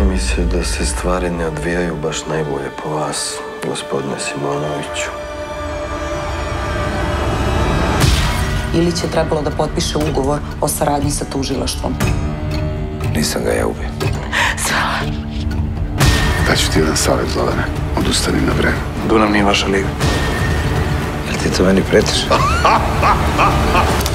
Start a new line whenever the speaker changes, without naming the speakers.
Čini mi se da se stvari ne odvijaju baš najbolje po vas, gospodine Simonoviću.
Ilić je trebalo da potpiše ugovor o saradnji sa tužilaštvom.
Nisam ga ja ubio. Svala.
Daću ti jedan savjet, Vladane. Odustani na vreme.
Dunav nije vaša liga. Jel ti to meni pretiš?